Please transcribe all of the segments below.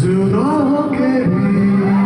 जुदा होके भी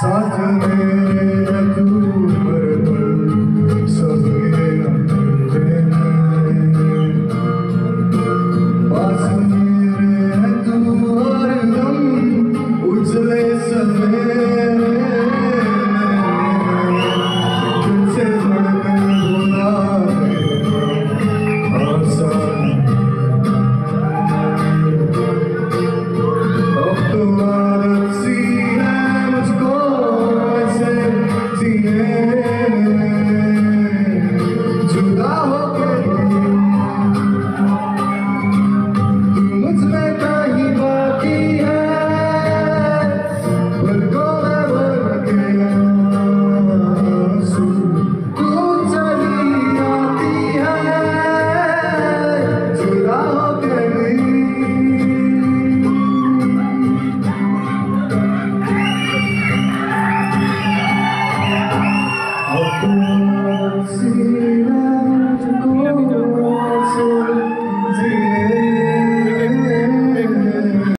सजने